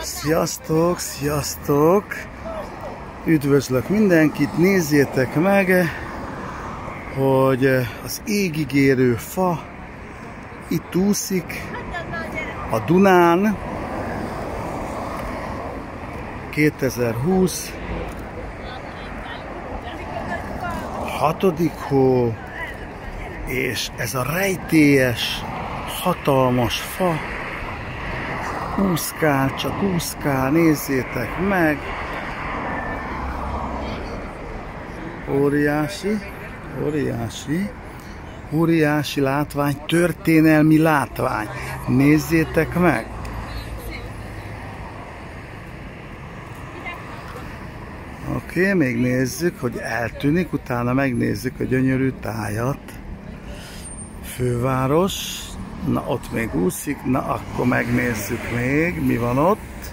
Sziasztok, sziasztok! Üdvözlök mindenkit, nézzétek meg, hogy az égigérő fa itt úszik a Dunán. 2020 hatodik hó és ez a rejtélyes hatalmas fa úszkál, csak úszkál, nézzétek meg. Óriási óriási óriási látvány, történelmi látvány. Nézzétek meg. Oké, okay, még nézzük, hogy eltűnik, utána megnézzük a gyönyörű tájat. Főváros, na ott még úszik, na akkor megnézzük még, mi van ott.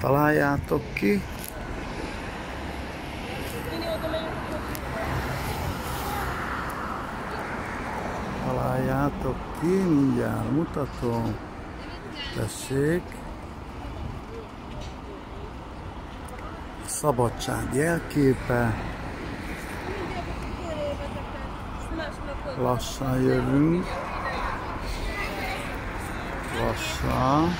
Találjátok ki. Találjátok ki, mindjárt mutatom. Tessék. szabadság jelképe. Lassan jövünk. Lassan.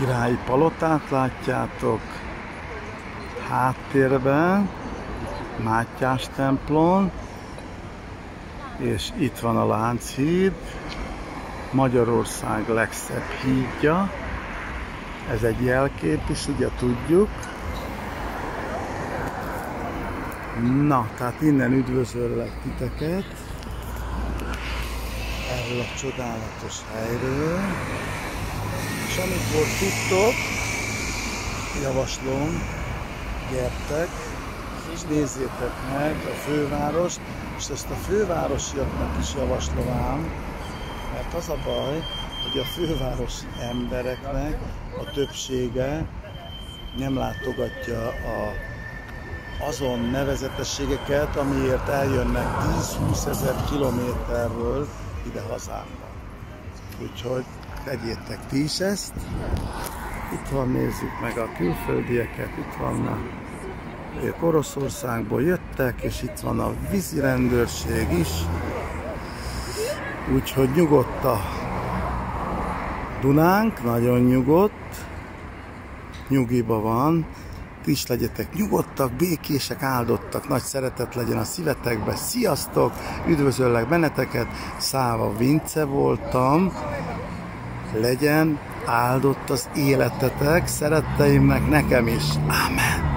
királyi palotát látjátok háttérben, Mátyás templom, és itt van a Lánchíd, Magyarország legszebb hídja, ez egy jelkép is, ugye tudjuk. Na, tehát innen üdvözöllek titeket. Erről a csodálatos helyről. És amikor tudtok, javaslom, gyertek, és nézzétek meg a fővárost, és ezt a fővárosiaknak is javaslom ám, mert az a baj, hogy a fővárosi embereknek a többsége nem látogatja a, azon nevezetességeket, amiért eljönnek 10-20 ezer kilométerről ide hazámba. Úgyhogy tegyétek ti is ezt. Itt van, nézzük meg a külföldieket, itt vannak ők Oroszországból jöttek, és itt van a vízi rendőrség is. Úgyhogy nyugodt a Dunánk, nagyon nyugodt, nyugiba van. Ti is legyetek nyugodtak, békések, áldottak, nagy szeretet legyen a szívetekbe. Sziasztok! Üdvözöllek benneteket! Száva Vince voltam legyen áldott az életetek, szeretteimnek, nekem is. Amen.